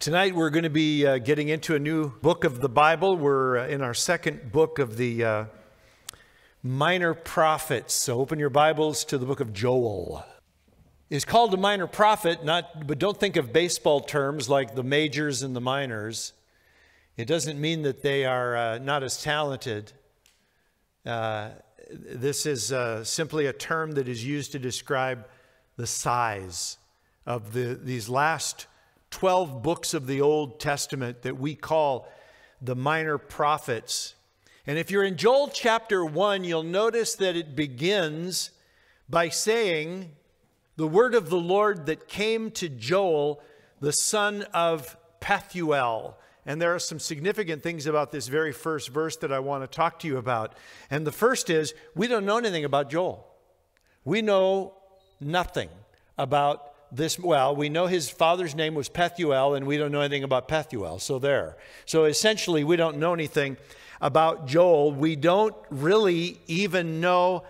Tonight we're going to be uh, getting into a new book of the Bible. We're uh, in our second book of the uh, minor prophets. So open your Bibles to the book of Joel. It's called a minor prophet, not, but don't think of baseball terms like the majors and the minors. It doesn't mean that they are uh, not as talented. Uh, this is uh, simply a term that is used to describe the size of the, these last 12 books of the Old Testament that we call the minor prophets. And if you're in Joel chapter 1, you'll notice that it begins by saying, The word of the Lord that came to Joel, the son of Pethuel. And there are some significant things about this very first verse that I want to talk to you about. And the first is we don't know anything about Joel. We know nothing about this well we know his father's name was pethuel and we don't know anything about pethuel so there. So essentially we don't know anything about joel. We don't really even know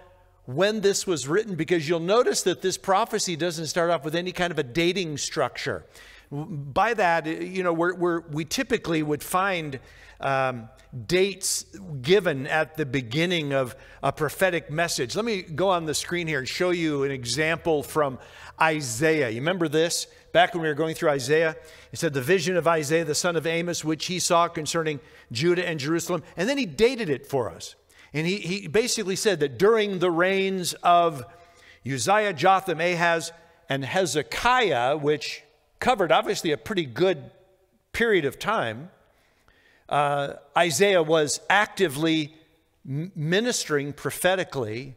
when this was written because you'll notice that this prophecy doesn't start off with any kind of a dating structure. By that you know we're, we're we typically would find um, dates given at the beginning of a prophetic message. Let me go on the screen here and show you an example from Isaiah. You remember this? Back when we were going through Isaiah, it said the vision of Isaiah, the son of Amos, which he saw concerning Judah and Jerusalem. And then he dated it for us. And he, he basically said that during the reigns of Uzziah, Jotham, Ahaz, and Hezekiah, which covered obviously a pretty good period of time, uh, Isaiah was actively ministering prophetically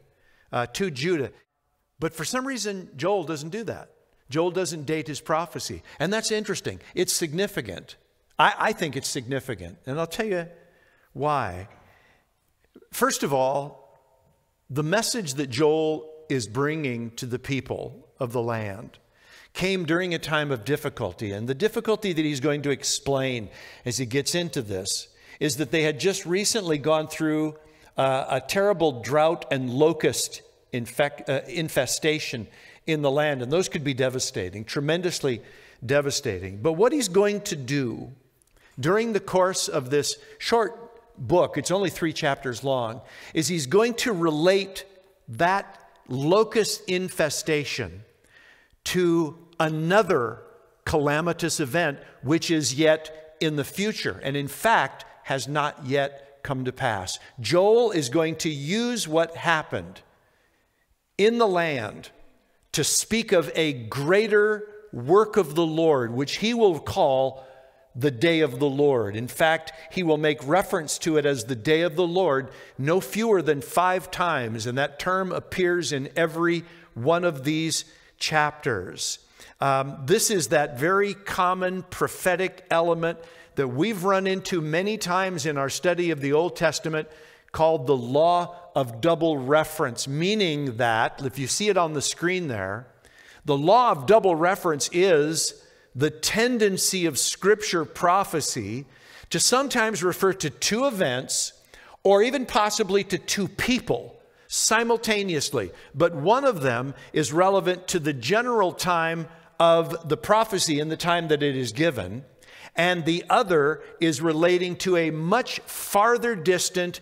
uh, to Judah. But for some reason, Joel doesn't do that. Joel doesn't date his prophecy. And that's interesting. It's significant. I, I think it's significant. And I'll tell you why. First of all, the message that Joel is bringing to the people of the land came during a time of difficulty. And the difficulty that he's going to explain as he gets into this is that they had just recently gone through uh, a terrible drought and locust infect, uh, infestation in the land, and those could be devastating, tremendously devastating. But what he's going to do during the course of this short book, it's only three chapters long, is he's going to relate that locust infestation to another calamitous event which is yet in the future, and in fact has not yet come to pass. Joel is going to use what happened in the land to speak of a greater work of the Lord, which he will call the day of the Lord. In fact, he will make reference to it as the day of the Lord no fewer than five times, and that term appears in every one of these chapters. Um, this is that very common prophetic element that we've run into many times in our study of the Old Testament called the law of double reference, meaning that, if you see it on the screen there, the law of double reference is the tendency of scripture prophecy to sometimes refer to two events or even possibly to two people simultaneously, but one of them is relevant to the general time of the prophecy in the time that it is given, and the other is relating to a much farther distant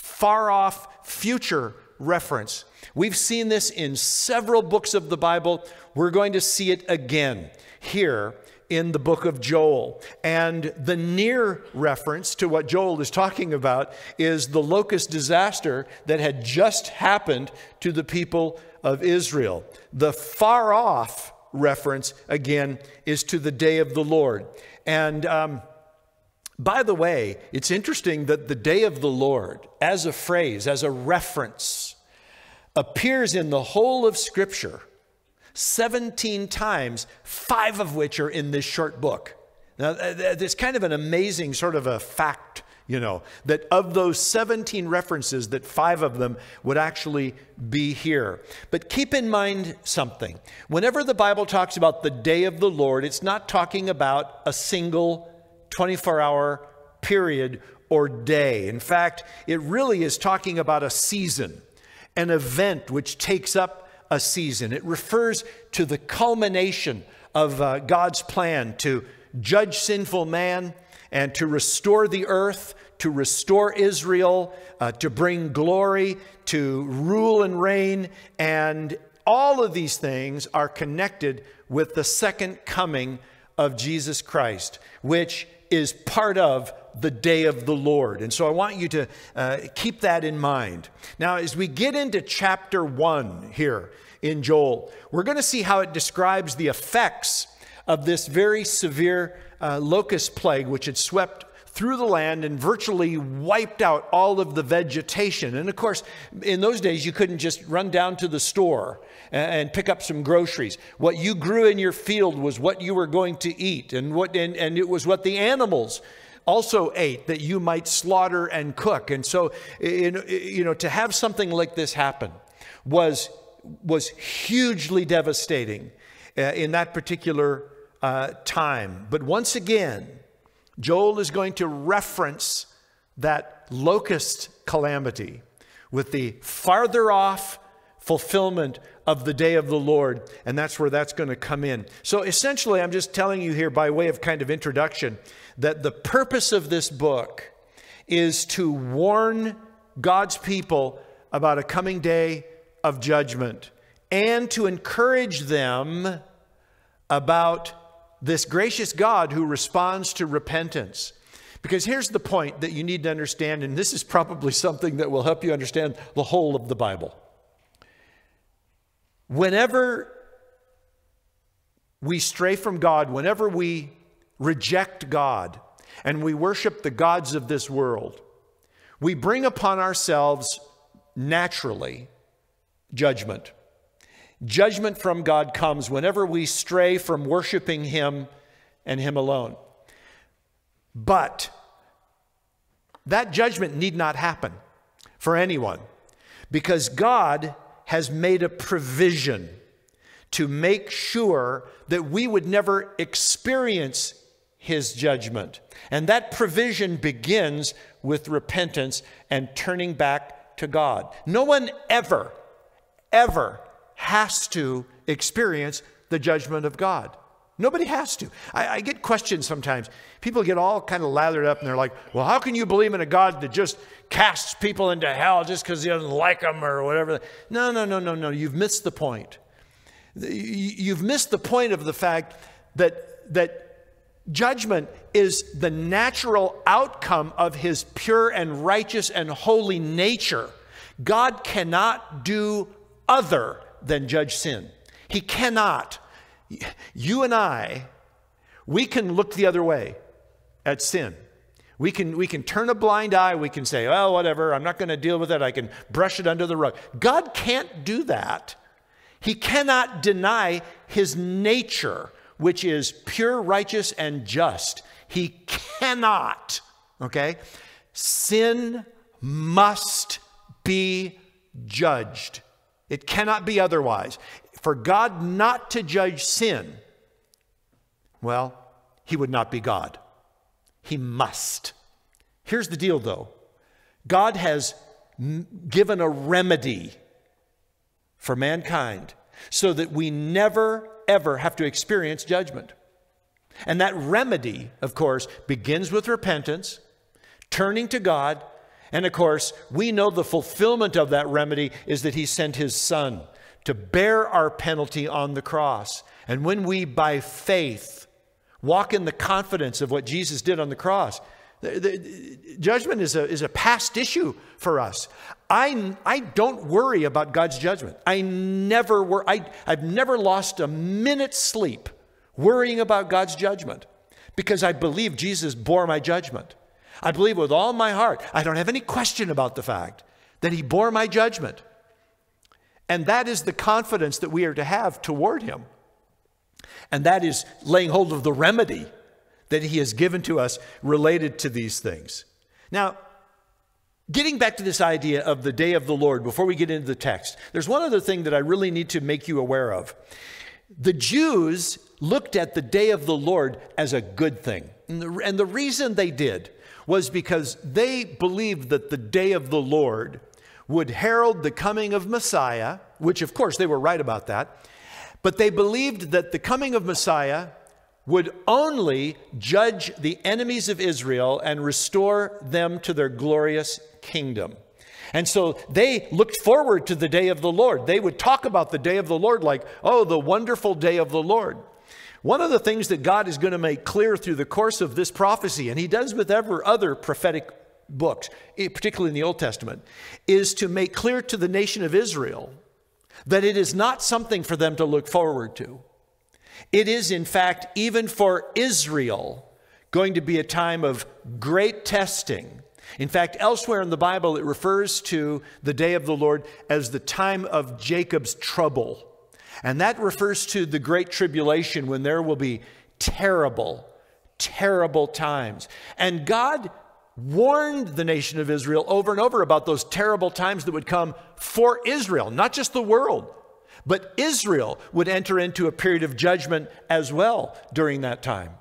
far off future reference. We've seen this in several books of the Bible. We're going to see it again here in the book of Joel. And the near reference to what Joel is talking about is the locust disaster that had just happened to the people of Israel. The far off reference, again, is to the day of the Lord. And um, by the way, it's interesting that the day of the Lord, as a phrase, as a reference, appears in the whole of Scripture 17 times, five of which are in this short book. Now, there's kind of an amazing sort of a fact, you know, that of those 17 references, that five of them would actually be here. But keep in mind something. Whenever the Bible talks about the day of the Lord, it's not talking about a single 24 hour period or day. In fact, it really is talking about a season, an event which takes up a season. It refers to the culmination of uh, God's plan to judge sinful man and to restore the earth, to restore Israel, uh, to bring glory, to rule and reign. And all of these things are connected with the second coming of Jesus Christ, which is part of the day of the Lord. And so I want you to uh, keep that in mind. Now, as we get into chapter one here in Joel, we're going to see how it describes the effects of this very severe uh, locust plague, which had swept through the land and virtually wiped out all of the vegetation. And of course, in those days, you couldn't just run down to the store and pick up some groceries. What you grew in your field was what you were going to eat, and, what, and, and it was what the animals also ate that you might slaughter and cook. And so, you know, to have something like this happen was, was hugely devastating uh, in that particular uh, time. But once again, Joel is going to reference that locust calamity with the farther off fulfillment of the day of the Lord, and that's where that's going to come in. So essentially, I'm just telling you here by way of kind of introduction that the purpose of this book is to warn God's people about a coming day of judgment and to encourage them about this gracious God who responds to repentance. Because here's the point that you need to understand, and this is probably something that will help you understand the whole of the Bible. Whenever we stray from God, whenever we reject God and we worship the gods of this world, we bring upon ourselves naturally judgment. Judgment from God comes whenever we stray from worshiping Him and Him alone. But that judgment need not happen for anyone because God has made a provision to make sure that we would never experience his judgment. And that provision begins with repentance and turning back to God. No one ever, ever has to experience the judgment of God. Nobody has to. I, I, get questions sometimes. People get all kind of lathered up and they're like, well, how can you believe in a God that just casts people into hell just because he doesn't like them or whatever? No, no, no, no, no. You've missed the point. You've missed the point of the fact that, that judgment is the natural outcome of his pure and righteous and holy nature. God cannot do other than judge sin. He cannot. You and I, we can look the other way at sin. We can, we can turn a blind eye. We can say, well, whatever, I'm not going to deal with it. I can brush it under the rug. God can't do that. He cannot deny his nature, which is pure, righteous, and just. He cannot, okay? Sin must be judged. It cannot be otherwise. For God not to judge sin, well, he would not be God. He must. Here's the deal, though God has given a remedy for mankind so that we never, ever have to experience judgment. And that remedy, of course, begins with repentance, turning to God, and of course, we know the fulfillment of that remedy is that He sent His Son to bear our penalty on the cross. And when we, by faith, walk in the confidence of what Jesus did on the cross, the, the, judgment is a, is a past issue for us. I, I don't worry about God's judgment. I never wor- I, I've never lost a minute's sleep worrying about God's judgment because I believe Jesus bore my judgment. I believe with all my heart. I don't have any question about the fact that he bore my judgment. And that is the confidence that we are to have toward him. And that is laying hold of the remedy that he has given to us related to these things. Now, getting back to this idea of the day of the Lord before we get into the text, there's one other thing that I really need to make you aware of. The Jews looked at the day of the Lord as a good thing. And the, and the reason they did was because they believed that the day of the Lord would herald the coming of Messiah, which of course they were right about that. But they believed that the coming of Messiah would only judge the enemies of Israel and restore them to their glorious kingdom. And so they looked forward to the day of the Lord. They would talk about the day of the Lord like, oh, the wonderful day of the Lord. One of the things that God is going to make clear through the course of this prophecy, and he does with ever other prophetic books, eh, particularly in the Old Testament, is to make clear to the nation of Israel that it is not something for them to look forward to. It is, in fact, even for Israel, going to be a time of great testing. In fact, elsewhere in the Bible, it refers to the day of the Lord as the time of Jacob's trouble. And that refers to the great tribulation when there will be terrible, terrible times. And God warned the nation of Israel over and over about those terrible times that would come for Israel, not just the world. But Israel would enter into a period of judgment as well during that time.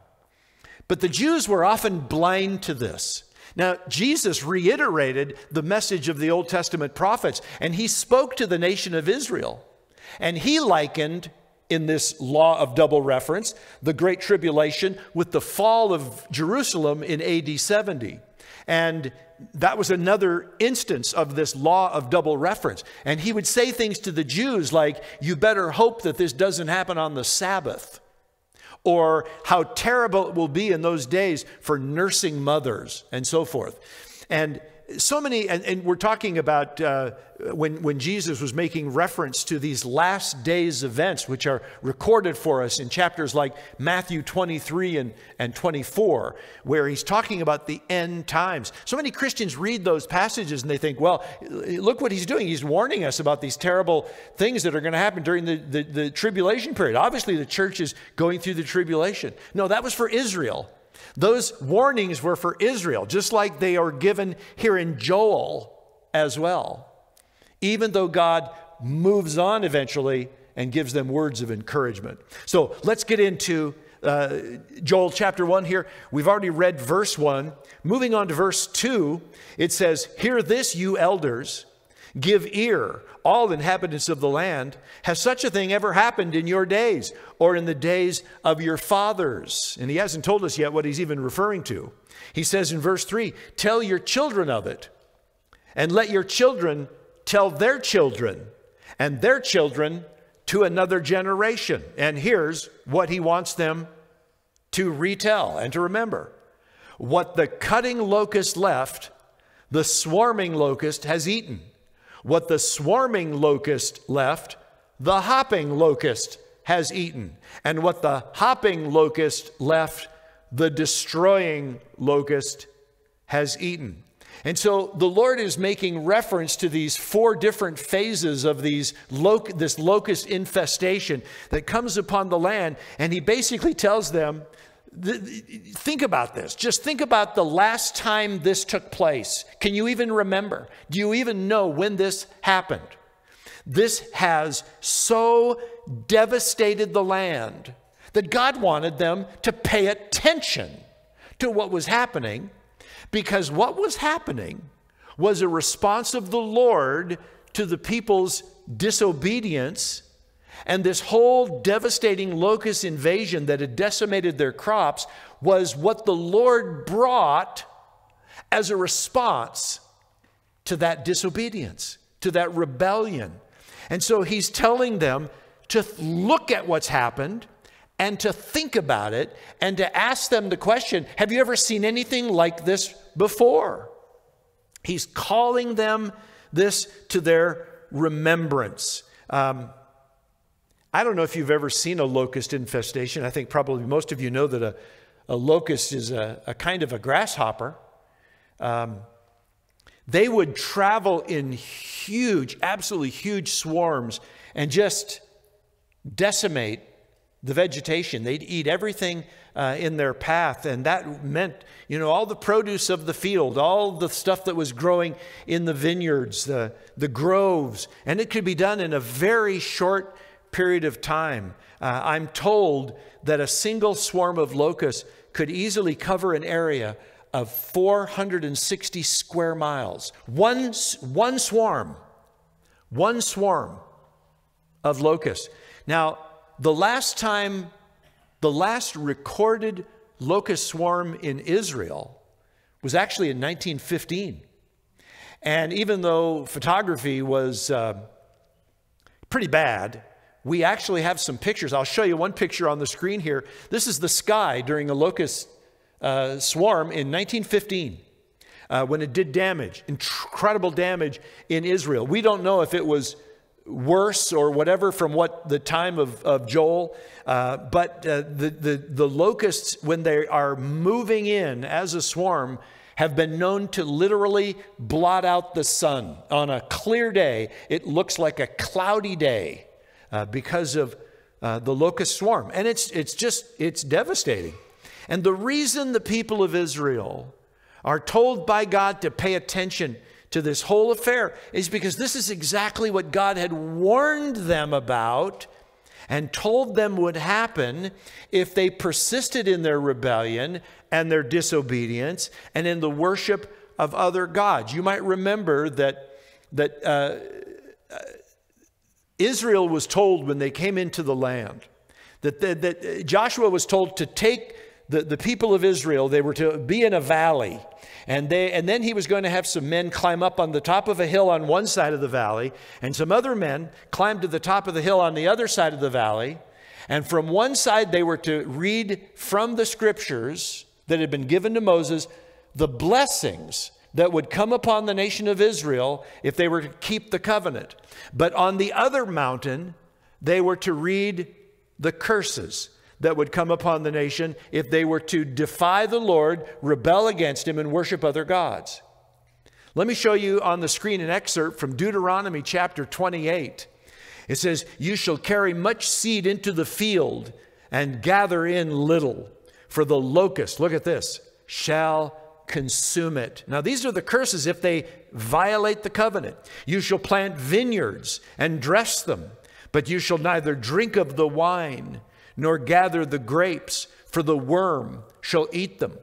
But the Jews were often blind to this. Now, Jesus reiterated the message of the Old Testament prophets, and he spoke to the nation of Israel. And he likened, in this law of double reference, the Great Tribulation with the fall of Jerusalem in AD 70. And that was another instance of this law of double reference. And he would say things to the Jews like, You better hope that this doesn't happen on the Sabbath. Or how terrible it will be in those days for nursing mothers and so forth. And so many, and, and we're talking about uh, when, when Jesus was making reference to these last days events, which are recorded for us in chapters like Matthew 23 and, and 24, where he's talking about the end times. So many Christians read those passages and they think, well, look what he's doing. He's warning us about these terrible things that are going to happen during the, the, the tribulation period. Obviously, the church is going through the tribulation. No, that was for Israel. Those warnings were for Israel, just like they are given here in Joel as well. Even though God moves on eventually and gives them words of encouragement. So let's get into uh, Joel chapter 1 here. We've already read verse 1. Moving on to verse 2, it says, Hear this, you elders. Give ear, all inhabitants of the land. Has such a thing ever happened in your days or in the days of your fathers? And he hasn't told us yet what he's even referring to. He says in verse 3 Tell your children of it, and let your children tell their children, and their children to another generation. And here's what he wants them to retell and to remember what the cutting locust left, the swarming locust has eaten. What the swarming locust left, the hopping locust has eaten. And what the hopping locust left, the destroying locust has eaten. And so the Lord is making reference to these four different phases of these loc- this locust infestation that comes upon the land. And he basically tells them Think about this. Just think about the last time this took place. Can you even remember? Do you even know when this happened? This has so devastated the land that God wanted them to pay attention to what was happening because what was happening was a response of the Lord to the people's disobedience and this whole devastating locust invasion that had decimated their crops was what the Lord brought as a response to that disobedience, to that rebellion. And so he's telling them to look at what's happened and to think about it and to ask them the question Have you ever seen anything like this before? He's calling them this to their remembrance. Um, I don't know if you've ever seen a locust infestation. I think probably most of you know that a, a locust is a, a, kind of a grasshopper. Um, they would travel in huge, absolutely huge swarms and just decimate the vegetation. They'd eat everything uh, in their path, and that meant, you know, all the produce of the field, all the stuff that was growing in the vineyards, the, the groves, and it could be done in a very short period of time. Uh, I'm told that a single swarm of locusts could easily cover an area of 460 square miles. One, one swarm, one swarm of locusts. Now, the last time The last recorded locust swarm in Israel was actually in 1915. And even though photography was uh, pretty bad, we actually have some pictures. I'll show you one picture on the screen here. This is the sky during a locust uh, swarm in 1915 uh, when it did damage, incredible damage in Israel. We don't know if it was worse or whatever from what the time of, of Joel, uh, but uh, the, the, the locusts, when they are moving in as a swarm, have been known to literally blot out the sun. On a clear day, it looks like a cloudy day uh, because of uh, the locust swarm. And it's, it's just, it's devastating. And the reason the people of Israel are told by God to pay attention to this whole affair is because this is exactly what God had warned them about and told them would happen if they persisted in their rebellion and their disobedience and in the worship of other gods. You might remember that, that uh, Israel was told when they came into the land that, that, Joshua was told to take the, the people of Israel, they were to be in a valley. And, they, and then he was going to have some men climb up on the top of a hill on one side of the valley, and some other men climb to the top of the hill on the other side of the valley. And from one side, they were to read from the scriptures that had been given to Moses the blessings that would come upon the nation of Israel if they were to keep the covenant. But on the other mountain, they were to read the curses that would come upon the nation if they were to defy the Lord, rebel against him, and worship other gods. Let me show you on the screen an excerpt from Deuteronomy chapter 28. It says, You shall carry much seed into the field and gather in little, for the locust, look at this, shall consume it. Now, these are the curses if they violate the covenant. You shall plant vineyards and dress them, but you shall neither drink of the wine nor gather the grapes, for the worm shall eat them.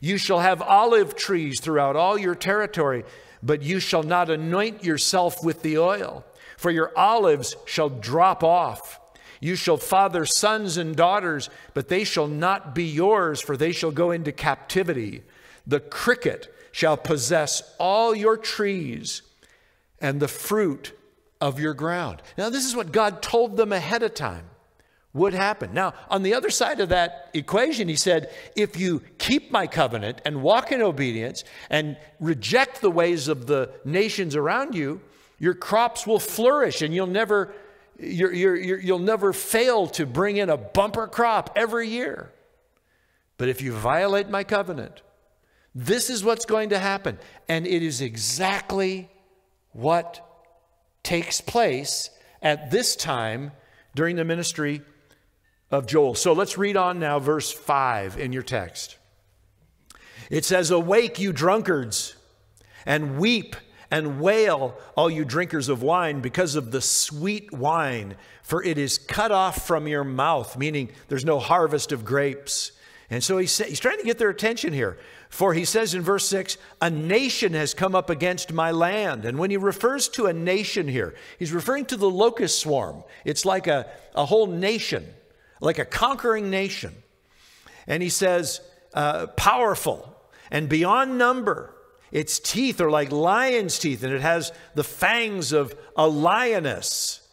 You shall have olive trees throughout all your territory, but you shall not anoint yourself with the oil, for your olives shall drop off. You shall father sons and daughters, but they shall not be yours, for they shall go into captivity. The cricket shall possess all your trees and the fruit of your ground. Now, this is what God told them ahead of time would happen. Now, on the other side of that equation, he said, if you keep my covenant and walk in obedience and reject the ways of the nations around you, your crops will flourish and you'll never, you will never fail to bring in a bumper crop every year. But if you violate my covenant, this is what's going to happen. And it is exactly what takes place at this time during the ministry of Joel. So let's read on now, verse 5 in your text. It says, Awake, you drunkards, and weep and wail, all you drinkers of wine, because of the sweet wine, for it is cut off from your mouth, meaning there's no harvest of grapes. And so he's, he's trying to get their attention here. For he says in verse 6, a nation has come up against my land. And when he refers to a nation here, he's referring to the locust swarm. It's like a, a whole nation like a conquering nation. And he says, uh, powerful and beyond number. Its teeth are like lion's teeth, and it has the fangs of a lioness.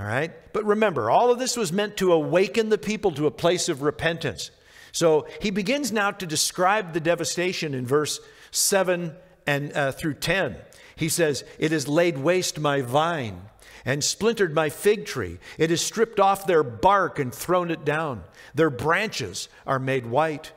All right? But remember, all of this was meant to awaken the people to a place of repentance. So he begins now to describe the devastation in verse 7 and uh, through 10. He says, It has laid waste my vine and splintered my fig tree. It has stripped off their bark and thrown it down. Their branches are made white.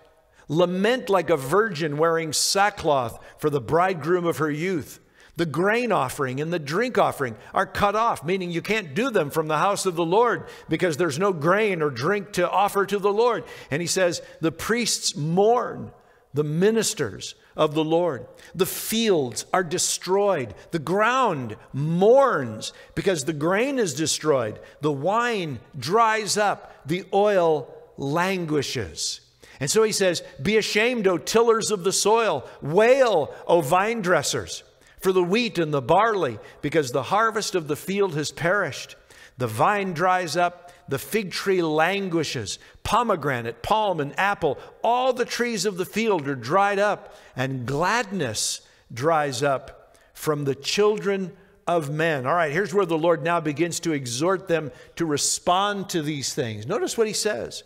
Lament like a virgin wearing sackcloth for the bridegroom of her youth. The grain offering and the drink offering are cut off, meaning you can't do them from the house of the Lord because there's no grain or drink to offer to the Lord. And he says, The priests mourn, the ministers of the Lord. The fields are destroyed. The ground mourns because the grain is destroyed. The wine dries up. The oil languishes. And so he says, Be ashamed, O tillers of the soil. Wail, O vine dressers, for the wheat and the barley, because the harvest of the field has perished. The vine dries up, the fig tree languishes, pomegranate, palm, and apple, all the trees of the field are dried up, and gladness dries up from the children of men. All right, here's where the Lord now begins to exhort them to respond to these things. Notice what he says.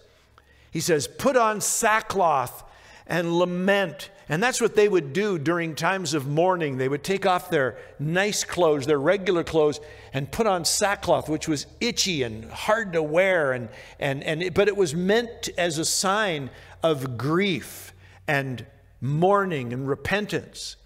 He says, Put on sackcloth and lament. And that's what they would do during times of mourning. They would take off their nice clothes, their regular clothes, and put on sackcloth, which was itchy and hard to wear. And, and, and it, but it was meant as a sign of grief and mourning and repentance.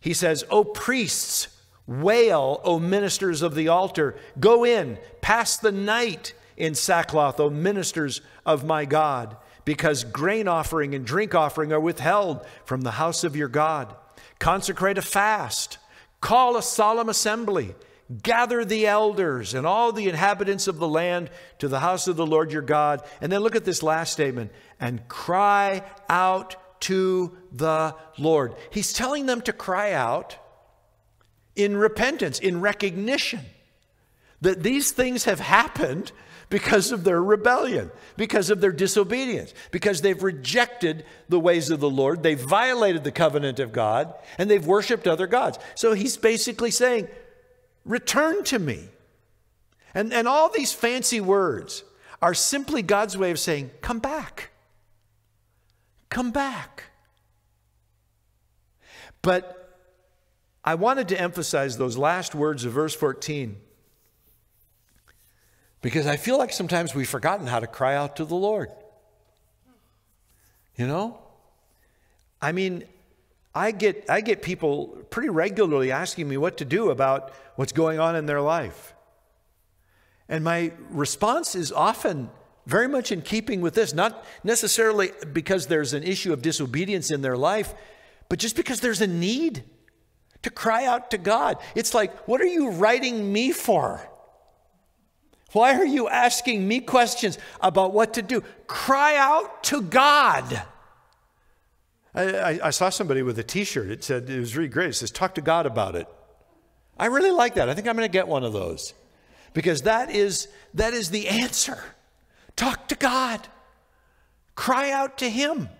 He says, O priests, wail, O ministers of the altar, go in, pass the night in sackcloth, O ministers of my God because grain offering and drink offering are withheld from the house of your God. Consecrate a fast, call a solemn assembly, gather the elders and all the inhabitants of the land to the house of the Lord your God. And then look at this last statement and cry out to the Lord. He's telling them to cry out in repentance, in recognition that these things have happened because of their rebellion, because of their disobedience, because they've rejected the ways of the Lord, they've violated the covenant of God, and they've worshiped other gods. So he's basically saying, Return to me. And, and all these fancy words are simply God's way of saying, Come back. Come back. But I wanted to emphasize those last words of verse 14 because I feel like sometimes we've forgotten how to cry out to the Lord. You know? I mean, I get, I get people pretty regularly asking me what to do about what's going on in their life. And my response is often very much in keeping with this, not necessarily because there's an issue of disobedience in their life, but just because there's a need to cry out to God. It's like, what are you writing me for? Why are you asking me questions about what to do? Cry out to God. I, I, saw somebody with a t shirt. It said, it was really great. It says, Talk to God about it. I really like that. I think I'm going to get one of those because that is, that is the answer. Talk to God, cry out to Him.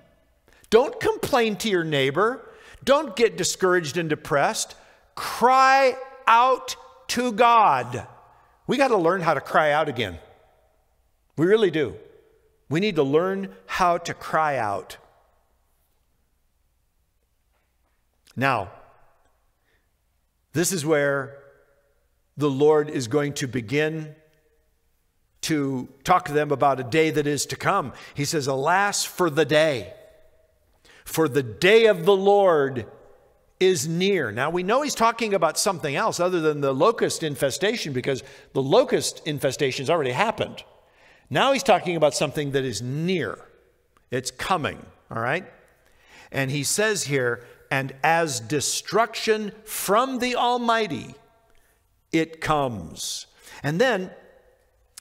Don't complain to your neighbor, don't get discouraged and depressed. Cry out to God. We got to learn how to cry out again. We really do. We need to learn how to cry out. Now, this is where the Lord is going to begin to talk to them about a day that is to come. He says, Alas for the day, for the day of the Lord is near. Now we know he's talking about something else other than the locust infestation because the locust infestation has already happened. Now he's talking about something that is near. It's coming, all right? And he says here, and as destruction from the Almighty, it comes. And then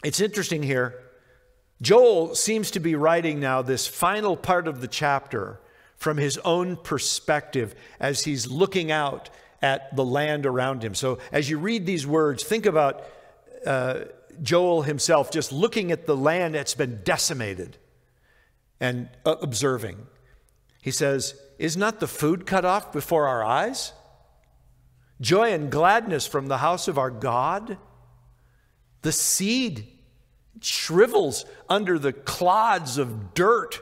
it's interesting here. Joel seems to be writing now this final part of the chapter from his own perspective as he's looking out at the land around him. So as you read these words, think about uh, Joel himself just looking at the land that's been decimated and uh, observing. He says, Is not the food cut off before our eyes? Joy and gladness from the house of our God? The seed shrivels under the clods of dirt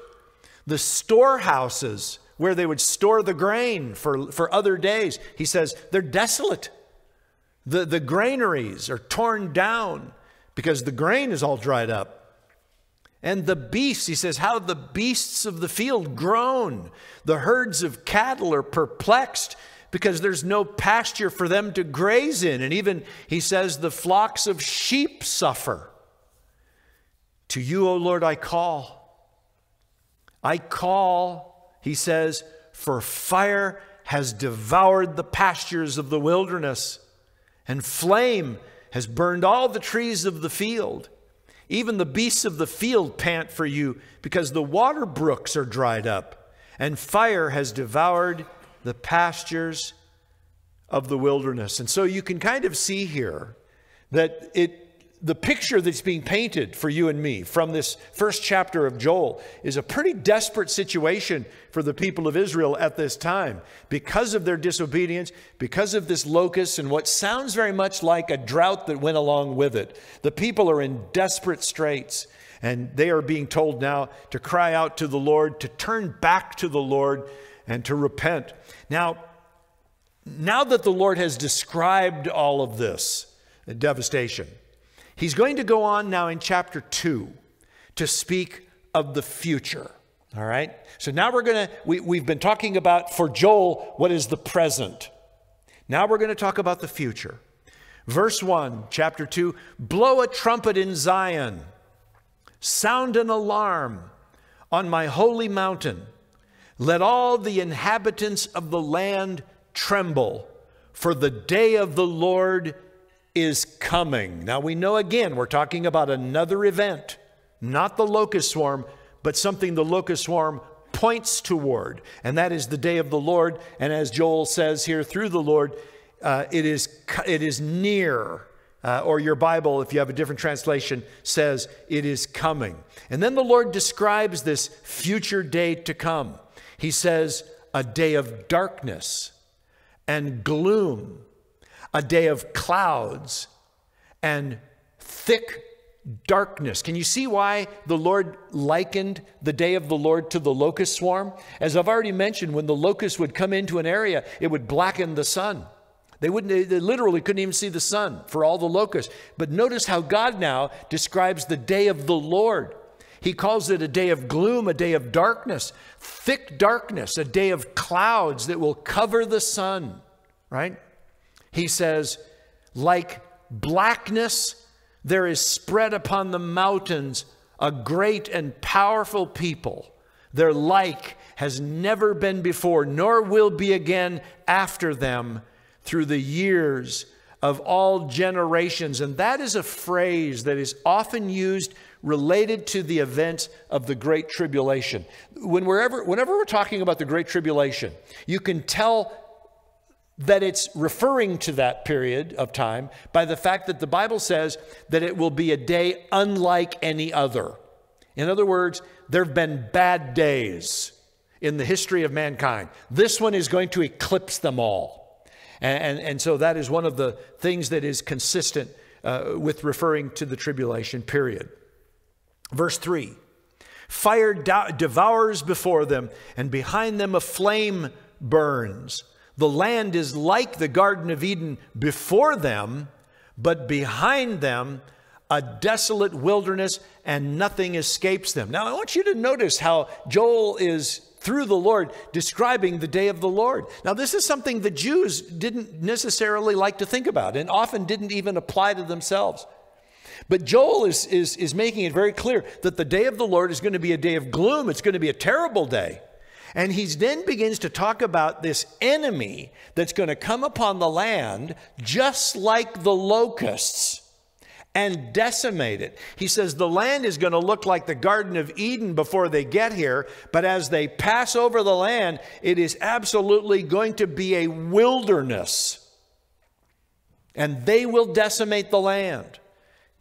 the storehouses where they would store the grain for, for other days. He says they're desolate. The, the granaries are torn down because the grain is all dried up. And the beasts, he says, how the beasts of the field groan. The herds of cattle are perplexed because there's no pasture for them to graze in. And even, he says, the flocks of sheep suffer. To you, O Lord, I call. I call, he says, for fire has devoured the pastures of the wilderness, and flame has burned all the trees of the field. Even the beasts of the field pant for you, because the water brooks are dried up, and fire has devoured the pastures of the wilderness. And so you can kind of see here that it the picture that's being painted for you and me from this first chapter of Joel is a pretty desperate situation for the people of Israel at this time because of their disobedience, because of this locust and what sounds very much like a drought that went along with it. The people are in desperate straits and they are being told now to cry out to the Lord, to turn back to the Lord and to repent. Now, now that the Lord has described all of this devastation, He's going to go on now in chapter 2 to speak of the future. All right? So now we're going to, we, we've been talking about for Joel, what is the present. Now we're going to talk about the future. Verse 1, chapter 2 Blow a trumpet in Zion, sound an alarm on my holy mountain. Let all the inhabitants of the land tremble, for the day of the Lord is coming. Now we know again, we're talking about another event, not the locust swarm, but something the locust swarm points toward, and that is the day of the Lord. And as Joel says here through the Lord, uh, it, is, it is near. Uh, or your Bible, if you have a different translation, says it is coming. And then the Lord describes this future day to come. He says, a day of darkness and gloom a day of clouds and thick darkness. Can you see why the Lord likened the day of the Lord to the locust swarm? As I've already mentioned, when the locust would come into an area, it would blacken the sun. They wouldn't they literally couldn't even see the sun for all the locusts. But notice how God now describes the day of the Lord. He calls it a day of gloom, a day of darkness, thick darkness, a day of clouds that will cover the sun, right? He says, like blackness, there is spread upon the mountains a great and powerful people. Their like has never been before, nor will be again after them through the years of all generations. And that is a phrase that is often used related to the events of the Great Tribulation. When whenever we're talking about the Great Tribulation, you can tell that it's referring to that period of time by the fact that the Bible says that it will be a day unlike any other. In other words, there have been bad days in the history of mankind. This one is going to eclipse them all. And, and, and so that is one of the things that is consistent uh, with referring to the tribulation period. Verse 3 Fire devours before them, and behind them a flame burns. The land is like the Garden of Eden before them, but behind them, a desolate wilderness, and nothing escapes them. Now, I want you to notice how Joel is, through the Lord, describing the day of the Lord. Now, this is something the Jews didn't necessarily like to think about and often didn't even apply to themselves. But Joel is, is, is making it very clear that the day of the Lord is going to be a day of gloom, it's going to be a terrible day. And he then begins to talk about this enemy that's going to come upon the land just like the locusts and decimate it. He says the land is going to look like the Garden of Eden before they get here, but as they pass over the land, it is absolutely going to be a wilderness. And they will decimate the land.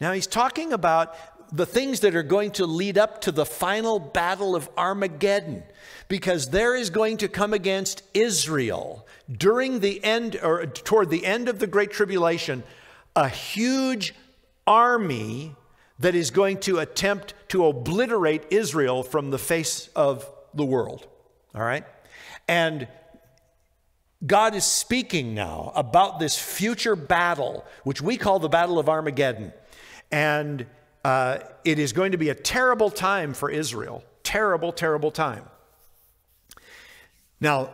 Now he's talking about the things that are going to lead up to the final battle of Armageddon because there is going to come against Israel during the end or toward the end of the Great Tribulation a huge army that is going to attempt to obliterate Israel from the face of the world. All right? And God is speaking now about this future battle, which we call the Battle of Armageddon. And uh, it is going to be a terrible time for Israel. Terrible, terrible time. Now,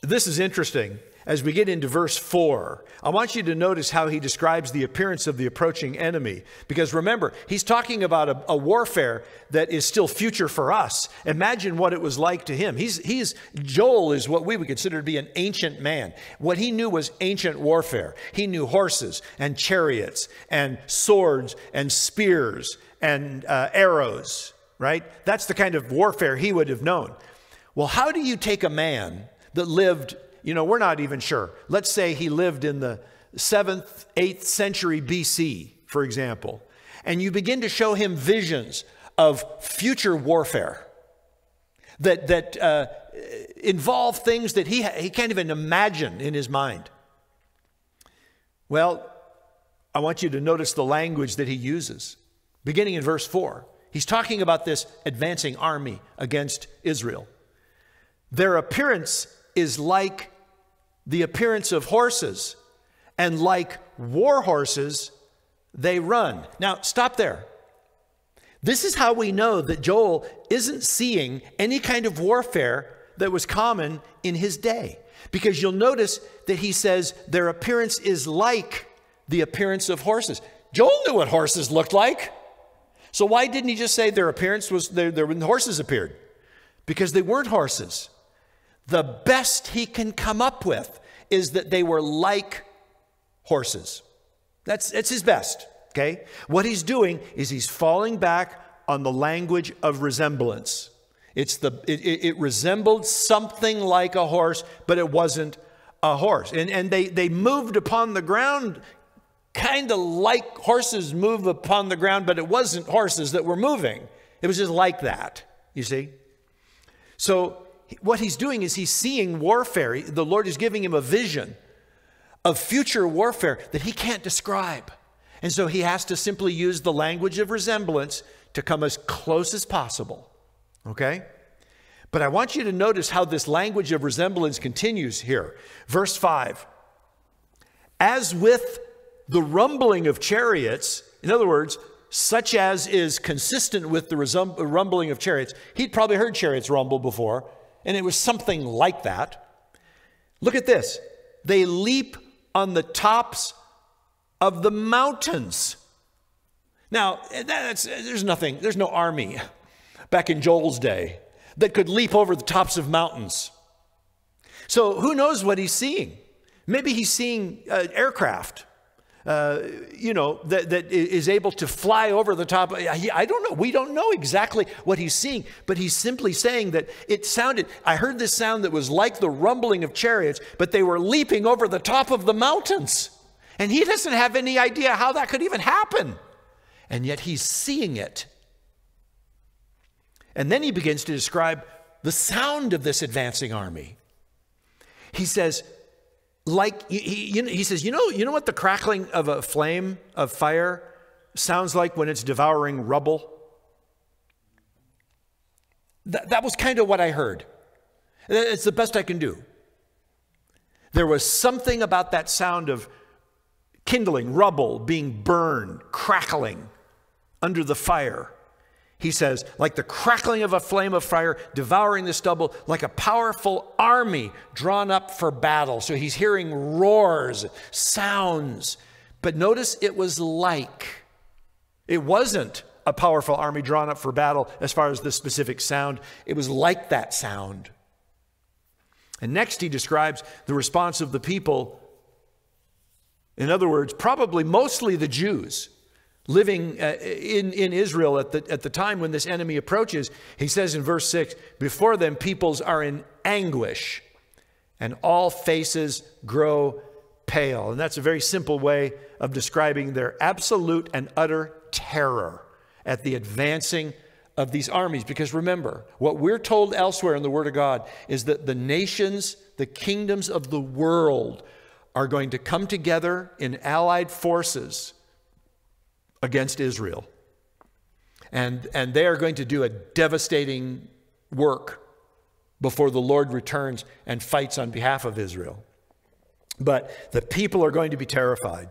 this is interesting. As we get into verse 4, I want you to notice how he describes the appearance of the approaching enemy. Because remember, he's talking about a, a, warfare that is still future for us. Imagine what it was like to him. He's, he's, Joel is what we would consider to be an ancient man. What he knew was ancient warfare. He knew horses and chariots and swords and spears and uh, arrows, right? That's the kind of warfare he would have known. Well, how do you take a man that lived, you know, we're not even sure. Let's say he lived in the 7th, 8th century BC, for example. and you begin to show him visions of future warfare that, that uh, involve things that he, he can't even imagine in his mind. Well, I want you to notice the language that he uses. Beginning in verse 4, he's talking about this advancing army against Israel. Their appearance is like the appearance of horses, and like war horses, they run. Now, stop there. This is how we know that Joel isn't seeing any kind of warfare that was common in his day. Because you'll notice that he says their appearance is like the appearance of horses. Joel knew what horses looked like. So why didn't he just say their appearance was there, there when the horses appeared? Because they weren't horses. The best he can come up with is that they were like horses. That's, that's his best, okay? What he's doing is he's falling back on the language of resemblance. It's the, it, it resembled something like a horse, but it wasn't a horse. And, and they, they moved upon the ground kind of like horses move upon the ground, but it wasn't horses that were moving. It was just like that, you see? So, what he's doing is he's seeing warfare. The Lord is giving him a vision of future warfare that he can't describe. And so he has to simply use the language of resemblance to come as close as possible. Okay? But I want you to notice how this language of resemblance continues here. Verse 5 As with the rumbling of chariots, in other words, such as is consistent with the rumbling of chariots. He'd probably heard chariots rumble before, and it was something like that. Look at this. They leap on the tops of the mountains. Now, there's nothing, there's no army back in Joel's day that could leap over the tops of mountains. So who knows what he's seeing? Maybe he's seeing uh, aircraft uh, you know, that, that is able to fly over the top. I don't know. We don't know exactly what he's seeing, but he's simply saying that it sounded, I heard this sound that was like the rumbling of chariots, but they were leaping over the top of the mountains. And he doesn't have any idea how that could even happen. And yet he's seeing it. And then he begins to describe the sound of this advancing army. He says, like he, he, he says, you know, you know what the crackling of a flame of fire sounds like when it's devouring rubble? That, that was kind of what I heard. It's the best I can do. There was something about that sound of kindling, rubble being burned, crackling under the fire he says, like the crackling of a flame of fire devouring the stubble, like a powerful army drawn up for battle. So he's hearing roars, sounds. But notice it was like. It wasn't a powerful army drawn up for battle as far as the specific sound, it was like that sound. And next, he describes the response of the people. In other words, probably mostly the Jews living uh, in, in Israel at the, at the time when this enemy approaches, he says in verse 6 Before them, peoples are in anguish, and all faces grow pale. And that's a very simple way of describing their absolute and utter terror at the advancing of these armies. Because remember, what we're told elsewhere in the Word of God is that the nations, the kingdoms of the world, are going to come together in allied forces against Israel. And, and they are going to do a devastating work before the Lord returns and fights on behalf of Israel. But the people are going to be terrified.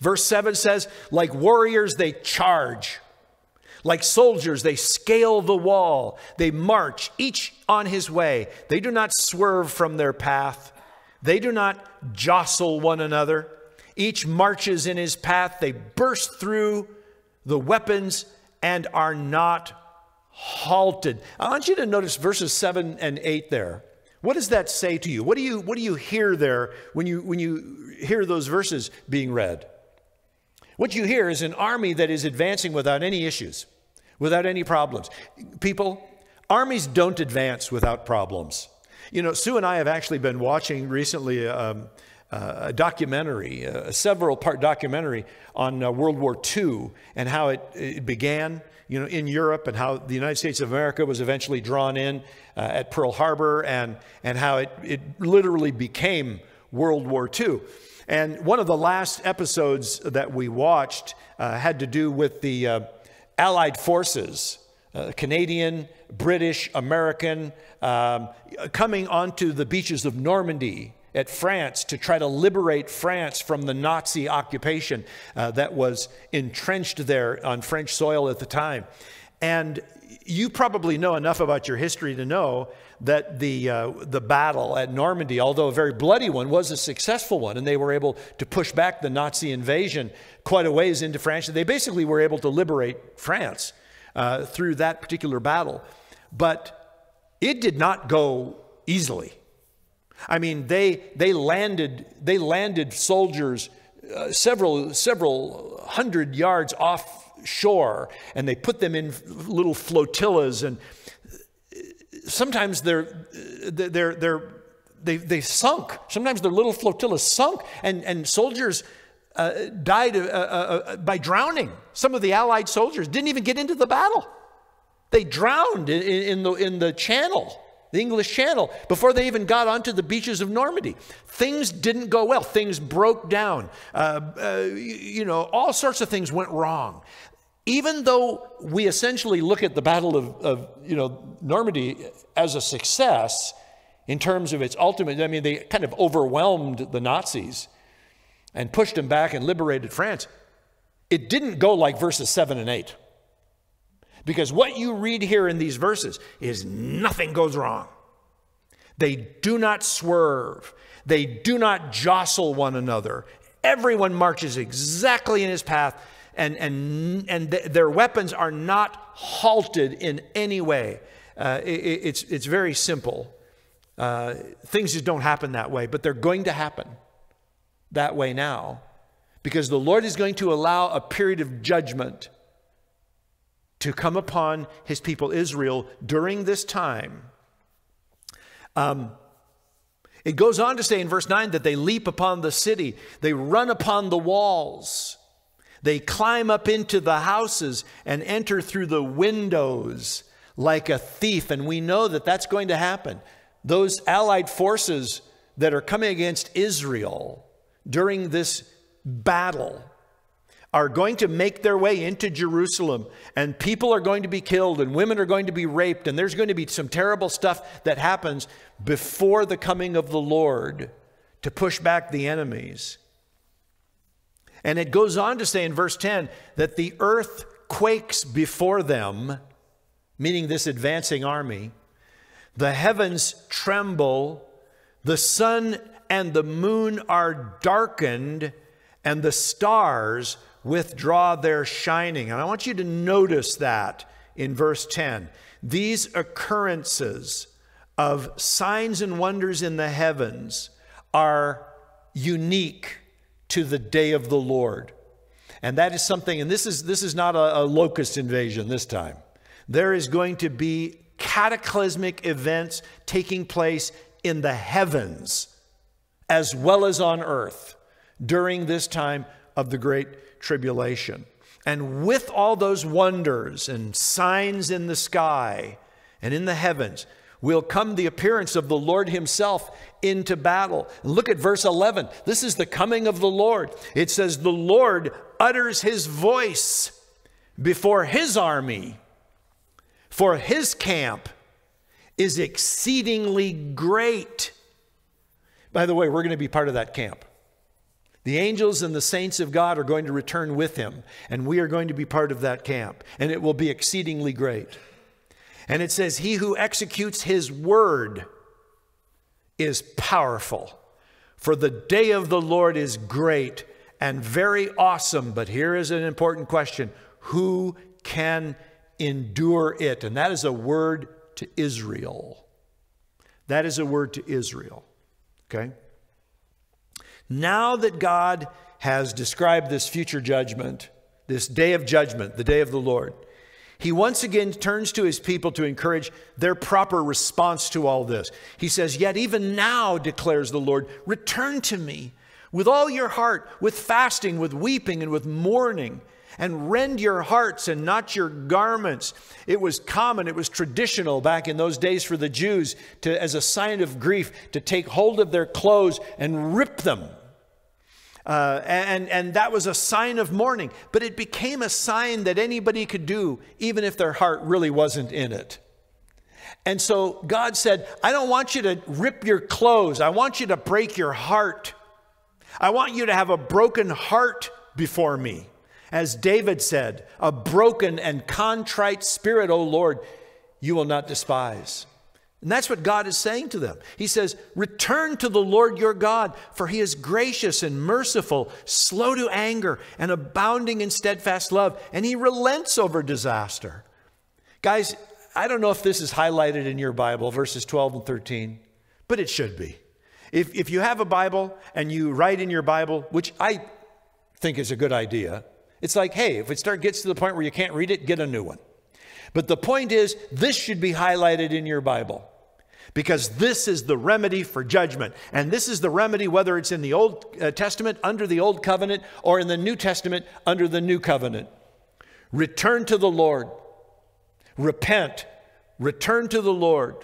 Verse 7 says, like warriors, they charge. Like soldiers, they scale the wall. They march, each on his way. They do not swerve from their path. They do not jostle one another. Each marches in his path. They burst through the weapons and are not halted. I want you to notice verses 7 and 8 there. What does that say to you? What do you, what do you hear there when you, when you hear those verses being read? What you hear is an army that is advancing without any issues, without any problems. People, armies don't advance without problems. You know, Sue and I have actually been watching recently um, a documentary, a several part documentary on uh, World War II and how it, it, began, you know, in Europe and how the United States of America was eventually drawn in uh, at Pearl Harbor and, and how it, it literally became World War II. And one of the last episodes that we watched uh, had to do with the uh, Allied forces, uh, Canadian, British, American, um, coming onto the beaches of Normandy at France to try to liberate France from the Nazi occupation uh, that was entrenched there on French soil at the time. And you probably know enough about your history to know that the, uh, the battle at Normandy, although a very bloody one, was a successful one, and they were able to push back the Nazi invasion quite a ways into France. They basically were able to liberate France uh, through that particular battle. But it did not go easily. I mean, they, they, landed, they landed soldiers uh, several, several hundred yards offshore, and they put them in little flotillas. And sometimes they're, they're, they're, they, they sunk. Sometimes their little flotillas sunk, and, and soldiers uh, died uh, uh, uh, by drowning. Some of the Allied soldiers didn't even get into the battle. They drowned in, in, the, in the channel the English Channel, before they even got onto the beaches of Normandy. Things didn't go well. Things broke down. Uh, uh, you know, all sorts of things went wrong. Even though we essentially look at the Battle of, of you know, Normandy as a success in terms of its ultimate, I mean, they kind of overwhelmed the Nazis and pushed them back and liberated France. It didn't go like verses 7 and 8. Because what you read here in these verses is nothing goes wrong. They do not swerve, they do not jostle one another. Everyone marches exactly in his path, and, and, and th- their weapons are not halted in any way. Uh, it, it's, it's very simple. Uh, things just don't happen that way, but they're going to happen that way now because the Lord is going to allow a period of judgment to come upon his people Israel during this time. Um, it goes on to say in verse 9 that they leap upon the city, they run upon the walls, they climb up into the houses and enter through the windows like a thief. And we know that that's going to happen. Those allied forces that are coming against Israel during this battle are going to make their way into Jerusalem, and people are going to be killed, and women are going to be raped, and there's going to be some terrible stuff that happens before the coming of the Lord to push back the enemies. And it goes on to say in verse 10 that the earth quakes before them, meaning this advancing army. The heavens tremble, the sun and the moon are darkened, and the stars withdraw their shining. And I want you to notice that in verse 10. These occurrences of signs and wonders in the heavens are unique to the day of the Lord. And that is something, and this is, this is not a, a locust invasion this time. There is going to be cataclysmic events taking place in the heavens as well as on earth during this time of the great tribulation. And with all those wonders and signs in the sky and in the heavens, will come the appearance of the Lord Himself into battle. Look at verse 11. This is the coming of the Lord. It says, The Lord utters His voice before His army, for His camp is exceedingly great. By the way, we're going to be part of that camp. The angels and the saints of God are going to return with him, and we are going to be part of that camp, and it will be exceedingly great. And it says, He who executes his word is powerful, for the day of the Lord is great and very awesome. But here is an important question Who can endure it? And that is a word to Israel. That is a word to Israel. Okay? Now that God has described this future judgment, this day of judgment, the day of the Lord, he once again turns to his people to encourage their proper response to all this. He says, Yet even now, declares the Lord, return to me with all your heart, with fasting, with weeping, and with mourning, and rend your hearts and not your garments. It was common, it was traditional back in those days for the Jews to, as a sign of grief, to take hold of their clothes and rip them uh, and, and that was a sign of mourning, but it became a sign that anybody could do, even if their heart really wasn't in it. And so God said, I don't want you to rip your clothes. I want you to break your heart. I want you to have a broken heart before me. As David said, a broken and contrite spirit, O Lord, you will not despise. And that's what God is saying to them. He says, Return to the Lord your God, for he is gracious and merciful, slow to anger, and abounding in steadfast love, and he relents over disaster. Guys, I don't know if this is highlighted in your Bible, verses 12 and 13, but it should be. If, if you have a Bible and you write in your Bible, which I think is a good idea, it's like, hey, if it start gets to the point where you can't read it, get a new one. But the point is, this should be highlighted in your Bible because this is the remedy for judgment. And this is the remedy whether it's in the Old uh, Testament under the Old Covenant or in the New Testament under the New Covenant. Return to the Lord. Repent. Return to the Lord.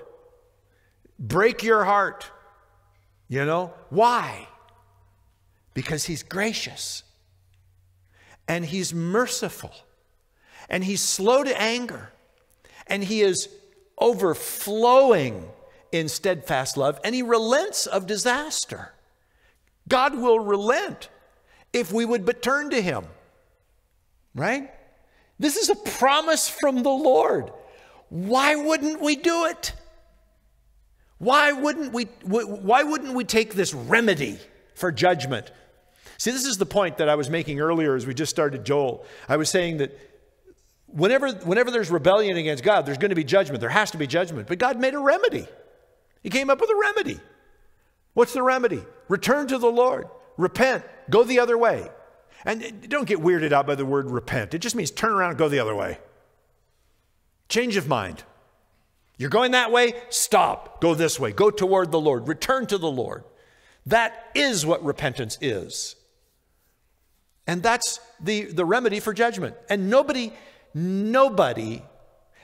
Break your heart. You know, why? Because He's gracious and He's merciful and He's slow to anger and he is overflowing in steadfast love, and he relents of disaster. God will relent if we would but turn to him. Right? This is a promise from the Lord. Why wouldn't we do it? Why wouldn't we why wouldn't we take this remedy for judgment? See, this is the point that I was making earlier as we just started Joel. I was saying that whenever, whenever there's rebellion against God, there's going to be judgment. There has to be judgment. But God made a remedy. He came up with a remedy. What's the remedy? Return to the Lord, repent, go the other way. And don't get weirded out by the word repent. It just means turn around and go the other way. Change of mind. You're going that way? Stop. Go this way. Go toward the Lord. Return to the Lord. That is what repentance is. And that's the, the remedy for judgment. And nobody Nobody,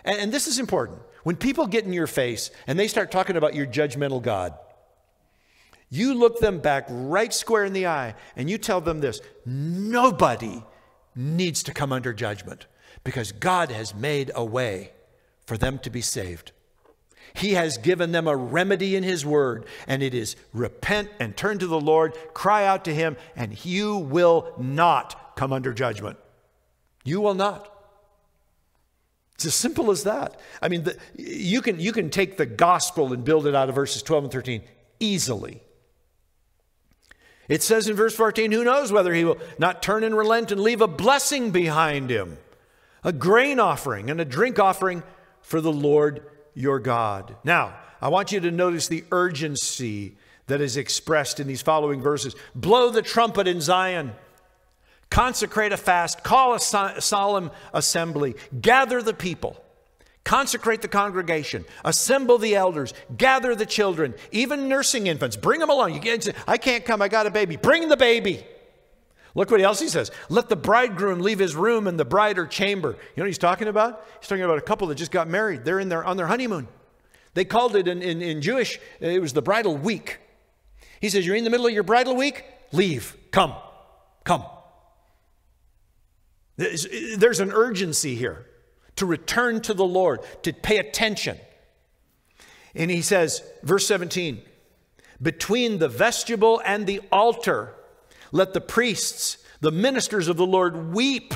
and, and this is important, when people get in your face and they start talking about your judgmental God, you look them back right square in the eye and you tell them this nobody needs to come under judgment because God has made a way for them to be saved. He has given them a remedy in His Word, and it is repent and turn to the Lord, cry out to Him, and you will not come under judgment. You will not. It's as simple as that. I mean, the, you, can, you can take the gospel and build it out of verses 12 and 13 easily. It says in verse 14, Who knows whether he will not turn and relent and leave a blessing behind him, a grain offering and a drink offering for the Lord your God. Now, I want you to notice the urgency that is expressed in these following verses. Blow the trumpet in Zion consecrate a fast, call a solemn assembly, gather the people, consecrate the congregation, assemble the elders, gather the children, even nursing infants, bring them along. You can't I can't come, I got a baby. Bring the baby. Look what else he says. Let the bridegroom leave his room and the bride her chamber. You know what he's talking about? He's talking about a couple that just got married. They're in their, on their honeymoon. They called it in, in, in Jewish, uh, it was the bridal week. He says, You're in the middle of your bridal week? Leave. Come. Come. There's an urgency here to return to the Lord, to pay attention. And he says, verse 17, between the vestibule and the altar, let the priests, the ministers of the Lord, weep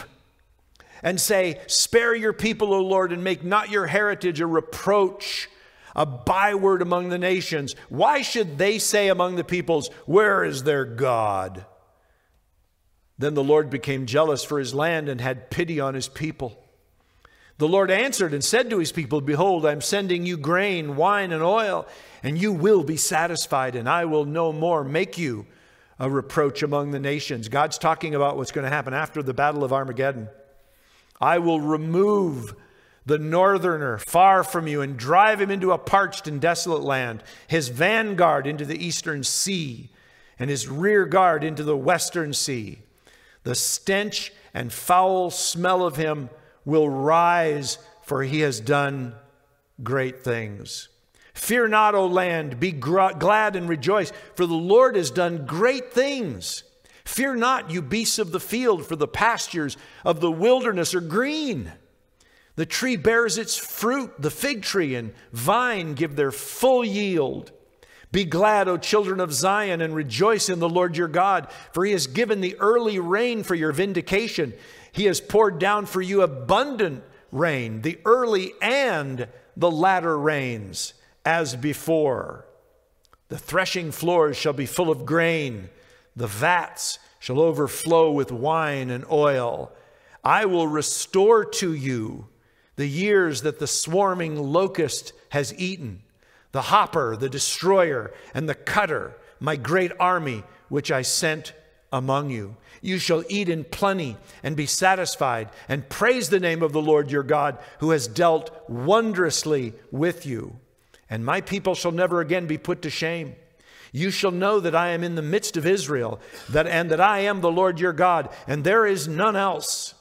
and say, Spare your people, O Lord, and make not your heritage a reproach, a byword among the nations. Why should they say among the peoples, Where is their God? Then the Lord became jealous for his land and had pity on his people. The Lord answered and said to his people, Behold, I'm sending you grain, wine, and oil, and you will be satisfied, and I will no more make you a reproach among the nations. God's talking about what's going to happen after the battle of Armageddon. I will remove the northerner far from you, and drive him into a parched and desolate land, his vanguard into the eastern sea, and his rear guard into the western sea. The stench and foul smell of him will rise, for he has done great things. Fear not, O land, be glad and rejoice, for the Lord has done great things. Fear not, you beasts of the field, for the pastures of the wilderness are green. The tree bears its fruit, the fig tree and vine give their full yield. Be glad, O children of Zion, and rejoice in the Lord your God, for he has given the early rain for your vindication. He has poured down for you abundant rain, the early and the latter rains, as before. The threshing floors shall be full of grain, the vats shall overflow with wine and oil. I will restore to you the years that the swarming locust has eaten, the hopper, the destroyer, and the cutter, my great army, which I sent among you. You shall eat in plenty and be satisfied, and praise the name of the Lord your God, who has dealt wondrously with you. And my people shall never again be put to shame. You shall know that I am in the midst of Israel, that, and that I am the Lord your God, and there is none else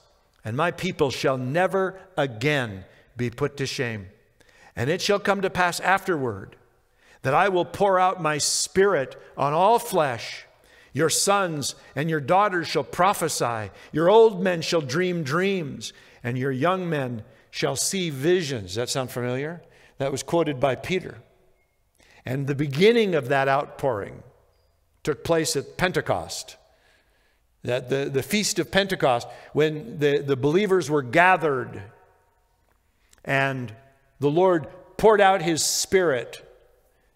and my people shall never again be put to shame. And it shall come to pass afterward that I will pour out my spirit on all flesh. Your sons and your daughters shall prophesy, your old men shall dream dreams, and your young men shall see visions. Does that sound familiar? That was quoted by Peter. And the beginning of that outpouring took place at Pentecost. That the, the feast of Pentecost, when the, the believers were gathered and the Lord poured out his spirit,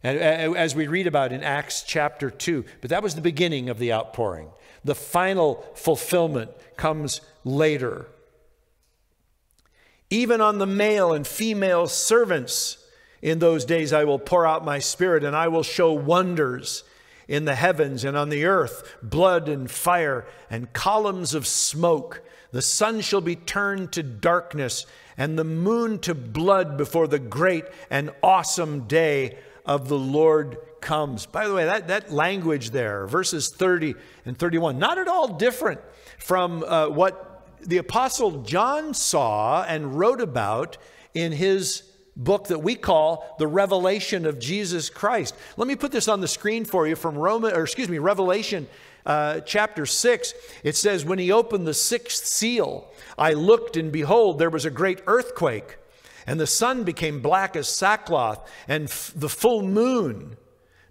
as we read about in Acts chapter 2. But that was the beginning of the outpouring. The final fulfillment comes later. Even on the male and female servants in those days I will pour out my spirit, and I will show wonders in the heavens and on the earth, blood and fire and columns of smoke. The sun shall be turned to darkness and the moon to blood before the great and awesome day of the Lord comes. By the way, that, that language there, verses 30 and 31, not at all different from uh, what the Apostle John saw and wrote about in his book that we call the revelation of Jesus Christ. Let me put this on the screen for you from Roman, or excuse me, Revelation uh, chapter 6. It says, When he opened the sixth seal, I looked, and behold, there was a great earthquake, and the sun became black as sackcloth, and the full moon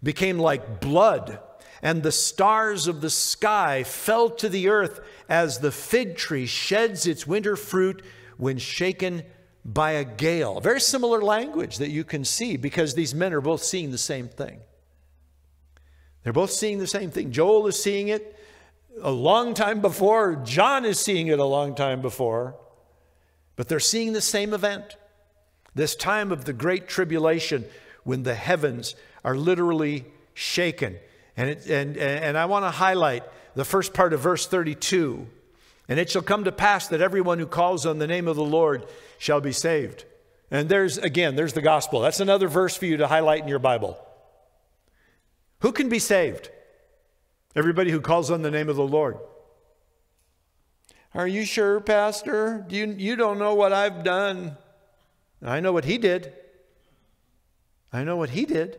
became like blood, and the stars of the sky fell to the earth as the fig tree sheds its winter fruit when shaken by a gale. Very similar language that you can see because these men are both seeing the same thing. They're both seeing the same thing. Joel is seeing it a long time before, John is seeing it a long time before, but they're seeing the same event. This time of the great tribulation when the heavens are literally shaken. And, it, and, and I want to highlight the first part of verse 32. And it shall come to pass that everyone who calls on the name of the Lord shall be saved. And there's, again, there's the gospel. That's another verse for you to highlight in your Bible. Who can be saved? Everybody who calls on the name of the Lord. Are you sure, Pastor? You, you don't know what I've done. I know what he did. I know what he did.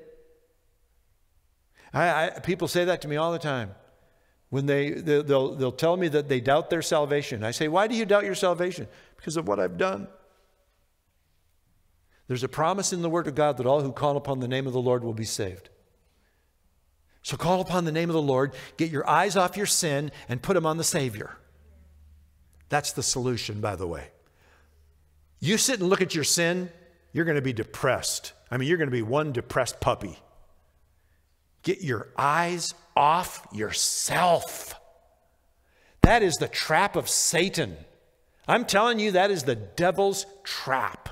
I, I, people say that to me all the time. When they, they, they'll, they'll tell me that they doubt their salvation. I say, Why do you doubt your salvation? Because of what I've done. There's a promise in the Word of God that all who call upon the name of the Lord will be saved. So call upon the name of the Lord, get your eyes off your sin, and put them on the Savior. That's the solution, by the way. You sit and look at your sin, you're going to be depressed. I mean, you're going to be one depressed puppy. Get your eyes off yourself. That is the trap of Satan. I'm telling you, that is the devil's trap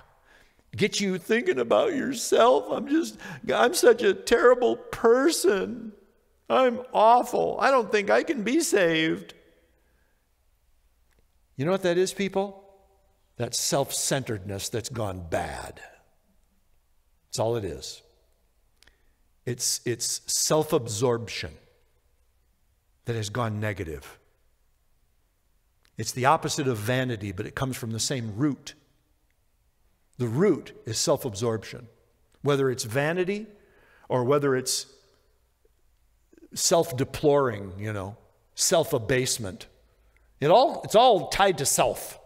get you thinking about yourself. I'm just, I'm such a terrible person. I'm awful. I don't think I can be saved. You know what that is, people? that self centeredness that's gone bad. That's all it is. It's, it's self absorption that has gone negative. It's the opposite of vanity, but it comes from the same root. The root is self absorption, whether it's vanity or whether it's self deploring, you know, self abasement. It all, it's all tied to self.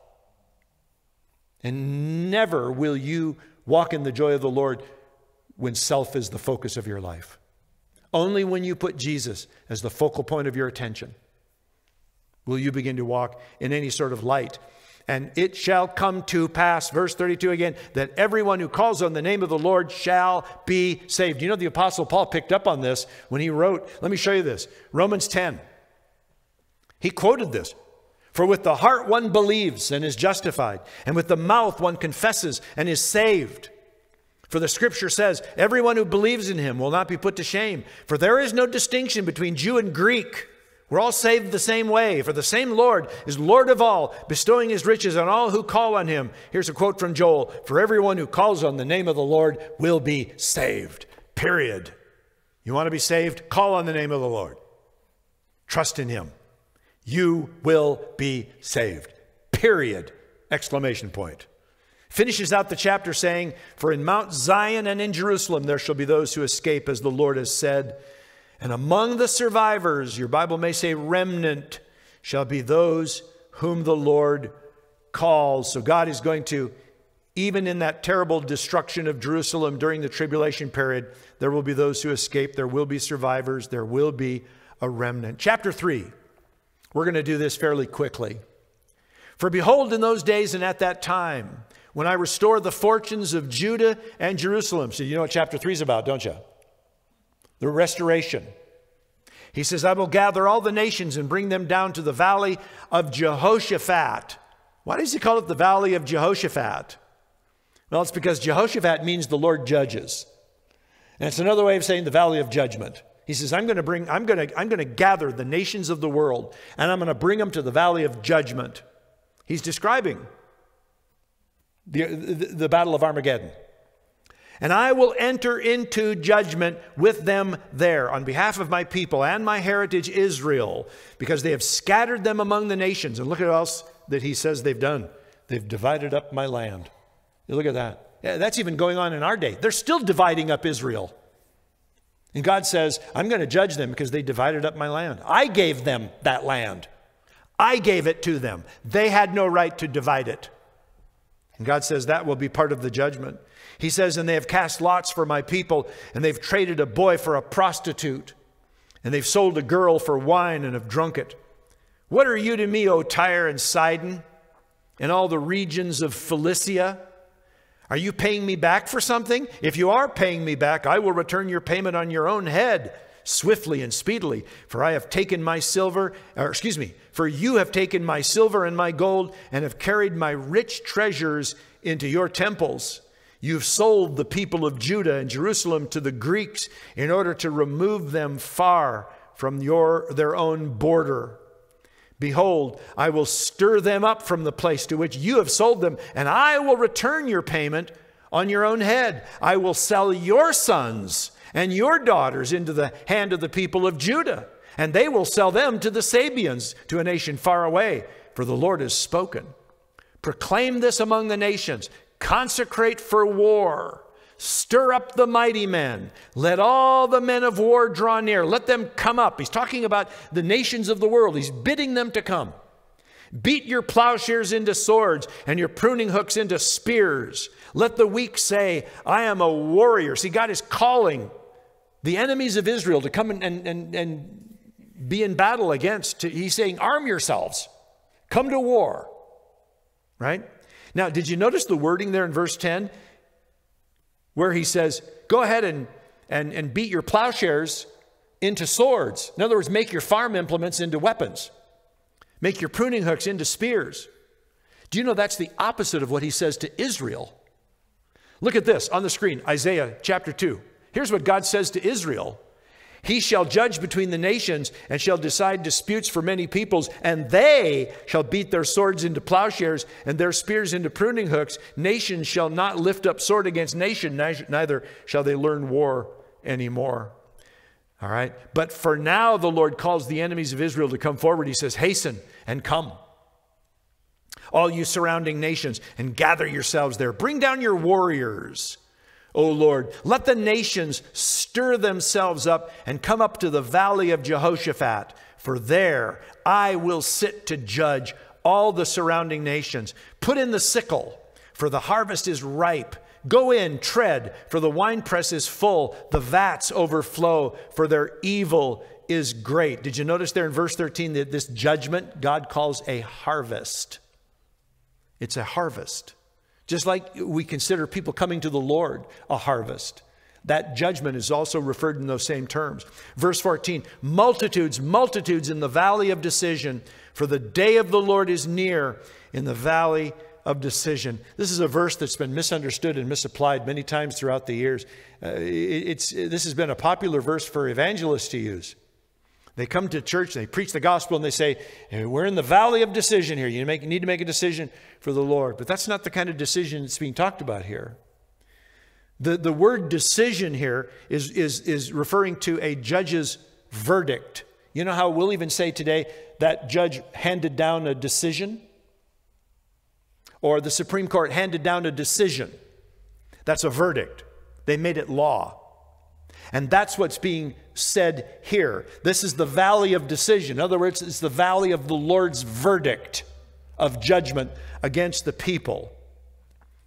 And never will you walk in the joy of the Lord when self is the focus of your life. Only when you put Jesus as the focal point of your attention will you begin to walk in any sort of light. And it shall come to pass, verse 32 again, that everyone who calls on the name of the Lord shall be saved. You know, the Apostle Paul picked up on this when he wrote, let me show you this Romans 10. He quoted this. For with the heart one believes and is justified, and with the mouth one confesses and is saved. For the scripture says, Everyone who believes in him will not be put to shame. For there is no distinction between Jew and Greek. We're all saved the same way. For the same Lord is Lord of all, bestowing his riches on all who call on him. Here's a quote from Joel For everyone who calls on the name of the Lord will be saved. Period. You want to be saved? Call on the name of the Lord. Trust in him you will be saved. Period. Exclamation point. Finishes out the chapter saying, For in Mount Zion and in Jerusalem there shall be those who escape, as the Lord has said. And among the survivors, your Bible may say remnant, shall be those whom the Lord calls. So God is going to, even in that terrible destruction of Jerusalem during the tribulation period, there will be those who escape. There will be survivors. There will be a remnant. Chapter 3. We're going to do this fairly quickly. For behold, in those days and at that time, when I restore the fortunes of Judah and Jerusalem. So, you know what chapter 3 is about, don't you? The restoration. He says, I will gather all the nations and bring them down to the valley of Jehoshaphat. Why does he call it the valley of Jehoshaphat? Well, it's because Jehoshaphat means the Lord judges. And it's another way of saying the valley of judgment. He says, I'm going to bring, I'm going to, I'm going to gather the nations of the world and I'm going to bring them to the valley of judgment. He's describing the, the, the battle of Armageddon. And I will enter into judgment with them there on behalf of my people and my heritage Israel, because they have scattered them among the nations. And look at else that he says they've done. They've divided up my land. You look at that. Yeah, that's even going on in our day. They're still dividing up Israel. And God says, I'm going to judge them because they divided up my land. I gave them that land. I gave it to them. They had no right to divide it. And God says that will be part of the judgment. He says, and they have cast lots for my people, and they've traded a boy for a prostitute, and they've sold a girl for wine and have drunk it. What are you to me, O Tyre and Sidon, and all the regions of Philistia? Are you paying me back for something? If you are paying me back, I will return your payment on your own head swiftly and speedily. For I have taken my silver, or excuse me, for you have taken my silver and my gold and have carried my rich treasures into your temples. You've sold the people of Judah and Jerusalem to the Greeks in order to remove them far from your, their own border. Behold, I will stir them up from the place to which you have sold them, and I will return your payment on your own head. I will sell your sons and your daughters into the hand of the people of Judah, and they will sell them to the Sabeans, to a nation far away, for the Lord has spoken. Proclaim this among the nations, consecrate for war. Stir up the mighty men. Let all the men of war draw near. Let them come up. He's talking about the nations of the world. He's bidding them to come. Beat your plowshares into swords and your pruning hooks into spears. Let the weak say, I am a warrior. See, God is calling the enemies of Israel to come and, and, and, be in battle against. He's saying, Arm yourselves, come to war. Right? Now, did you notice the wording there in verse 10? where he says, Go ahead and, and, and beat your plowshares into swords. In other words, make your farm implements into weapons, make your pruning hooks into spears. Do you know that's the opposite of what he says to Israel? Look at this on the screen Isaiah chapter 2. Here's what God says to Israel He shall judge between the nations and shall decide disputes for many peoples, and they shall beat their swords into plowshares and their spears into pruning hooks. Nations shall not lift up sword against nation, neither shall they learn war anymore. All right. But for now, the Lord calls the enemies of Israel to come forward. He says, Hasten and come. All you surrounding nations, and gather yourselves there. Bring down your warriors O Lord. Let the nations stir themselves up and come up to the valley of Jehoshaphat, for there I will sit to judge all the surrounding nations. Put in the sickle, for the harvest is ripe. Go in, tread, for the winepress is full, the vats overflow, for their evil is great. Did you notice there in verse 13 that this judgment God calls a harvest? It's a harvest. Just like we consider people coming to the Lord a harvest. That judgment is also referred in those same terms. Verse 14 multitudes, multitudes in the valley of decision, for the day of the Lord is near in the valley of decision. This is a verse that's been misunderstood and misapplied many times throughout the years. Uh, it's, this has been a popular verse for evangelists to use. They come to church, they preach the gospel, and they say, We're in the valley of decision here. You need to make a decision for the Lord. But that's not the kind of decision that's being talked about here. The, the word decision here is, is, is referring to a judge's verdict. You know how we'll even say today that judge handed down a decision? Or the Supreme Court handed down a decision. That's a verdict. They made it law. And that's what's being said here. This is the valley of decision. In other words, it's the valley of the Lord's verdict of judgment against the people.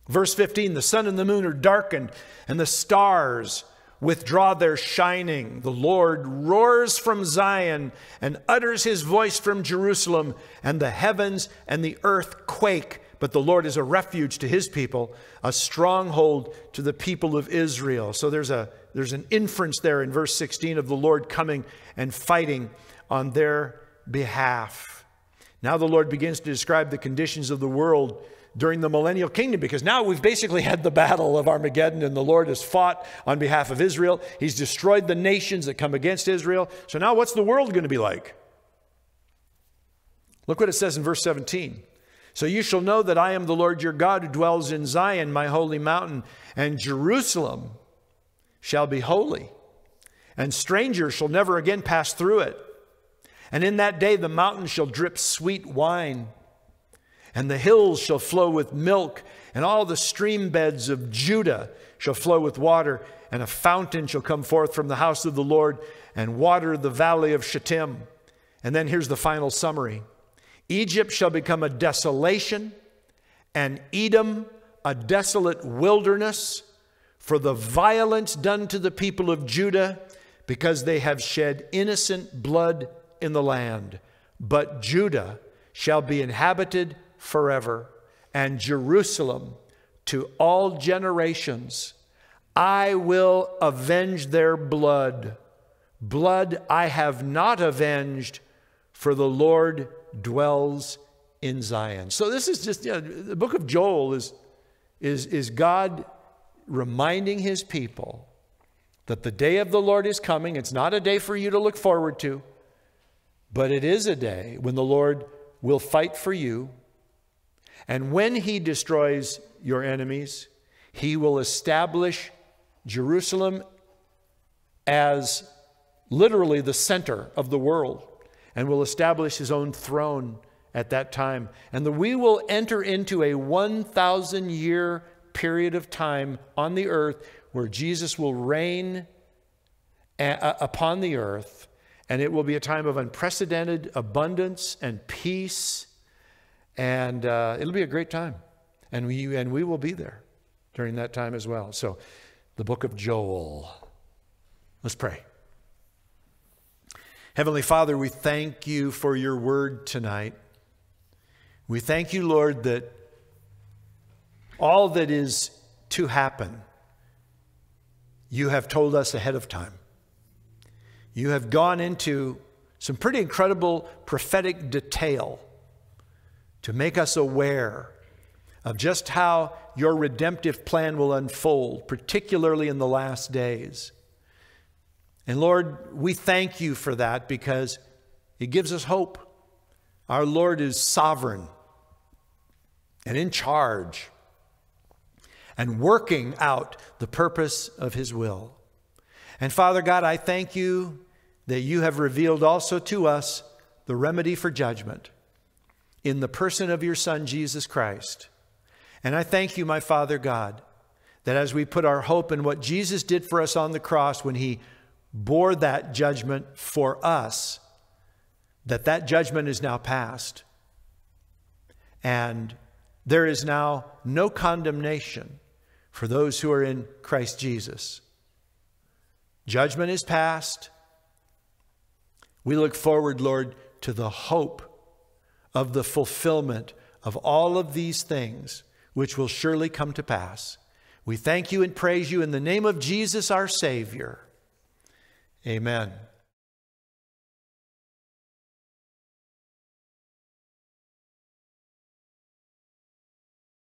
Verse 15 the sun and the moon are darkened, and the stars withdraw their shining. The Lord roars from Zion and utters his voice from Jerusalem, and the heavens and the earth quake. But the Lord is a refuge to his people, a stronghold to the people of Israel. So there's a there's an inference there in verse 16 of the Lord coming and fighting on their behalf. Now the Lord begins to describe the conditions of the world during the millennial kingdom because now we've basically had the battle of Armageddon and the Lord has fought on behalf of Israel. He's destroyed the nations that come against Israel. So now what's the world going to be like? Look what it says in verse 17. So you shall know that I am the Lord your God who dwells in Zion, my holy mountain, and Jerusalem shall be holy, and strangers shall never again pass through it. And in that day the mountains shall drip sweet wine, and the hills shall flow with milk, and all the stream beds of Judah shall flow with water, and a fountain shall come forth from the house of the Lord and water the valley of Shittim. And then here's the final summary Egypt shall become a desolation, and Edom a desolate wilderness for the violence done to the people of Judah, because they have shed innocent blood in the land. But Judah shall be inhabited forever, and Jerusalem to all generations. I will avenge their blood. Blood I have not avenged, for the Lord dwells in Zion. So this is just, you know, the book of Joel is, is, is God reminding his people that the day of the Lord is coming. It's not a day for you to look forward to, but it is a day when the Lord will fight for you. And when he destroys your enemies, he will establish Jerusalem as literally the center of the world and will establish his own throne at that time. And the, we will enter into a 1,000 year period of time on the earth where Jesus will reign a- upon the earth, and it will be a time of unprecedented abundance and peace, and uh, it'll be a great time. And we, and we will be there during that time as well. So, the book of Joel. Let's pray. Heavenly Father, we thank you for your word tonight. We thank you, Lord, that all that is to happen, you have told us ahead of time. You have gone into some pretty incredible prophetic detail to make us aware of just how your redemptive plan will unfold, particularly in the last days. And Lord, we thank you for that because it gives us hope. Our Lord is sovereign and in charge and working out the purpose of his will. And Father God, I thank you that you have revealed also to us the remedy for judgment in the person of your Son, Jesus Christ. And I thank you, my Father God, that as we put our hope in what Jesus did for us on the cross when he bore that judgment for us, that that judgment is now past. And there is now no condemnation for those who are in Christ Jesus. Judgment is past. We look forward, Lord, to the hope of the fulfillment of all of these things, which will surely come to pass. We thank you and praise you in the name of Jesus, our Savior. Amen.